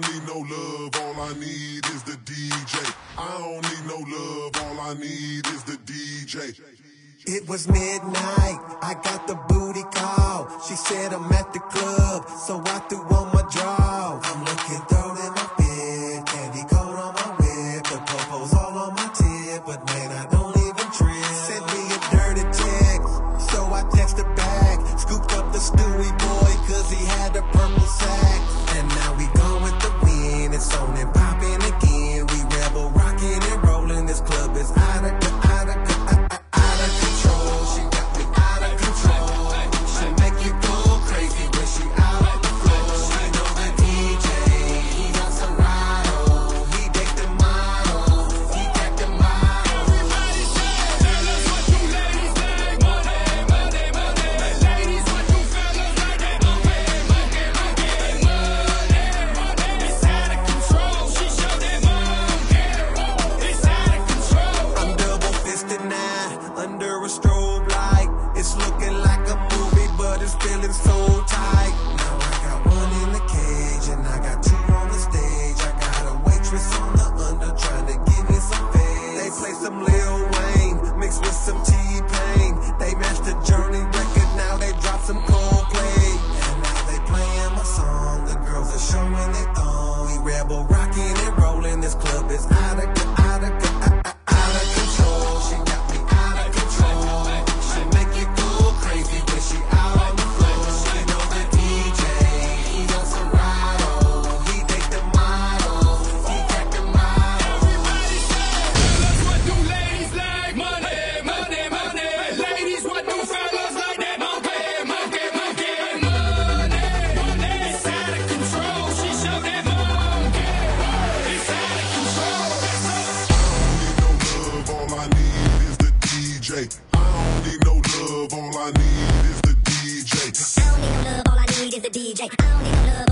don't need no love, all I need is the DJ. I don't need no love, all I need is the DJ. It was midnight, I got the booty call. She said I'm at the club, so I threw on my draw. I'm looking thrown in my bed, candy coat on my whip, the popo's all on my tip, but man, I don't even trip. Sent me a dirty text, so I texted back, scooped up the Stewie boy, cause he had out of, it's feeling so tight. Now I got one in the cage, and I got two on the stage. I got a waitress on the under trying to give me some face. They play some Lil Wayne mixed with some T Pain. They matched the Journey record, now they drop some Coldplay. And now they playing my song. The girls are showing their thong. We rebel, rocking and rolling. This club is out of the DJ. I don't need love,